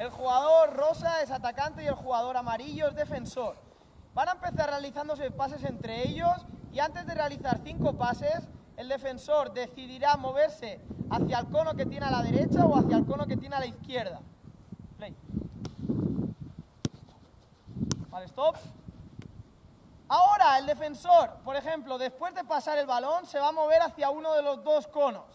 El jugador rosa es atacante y el jugador amarillo es defensor. Van a empezar realizándose pases entre ellos y antes de realizar cinco pases, el defensor decidirá moverse hacia el cono que tiene a la derecha o hacia el cono que tiene a la izquierda. Play. Vale, stop. Ahora el defensor, por ejemplo, después de pasar el balón, se va a mover hacia uno de los dos conos.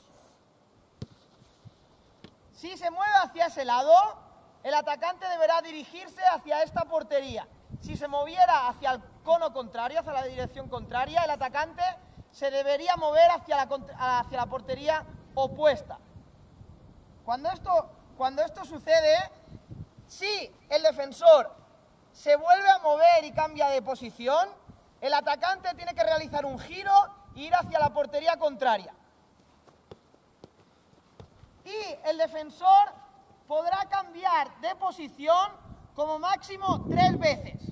Si se mueve hacia ese lado, el atacante deberá dirigirse hacia esta portería. Si se moviera hacia el cono contrario, hacia la dirección contraria, el atacante se debería mover hacia la, hacia la portería opuesta. Cuando esto, cuando esto sucede, si el defensor se vuelve a mover y cambia de posición, el atacante tiene que realizar un giro e ir hacia la portería contraria. Y el defensor de posición como máximo tres veces.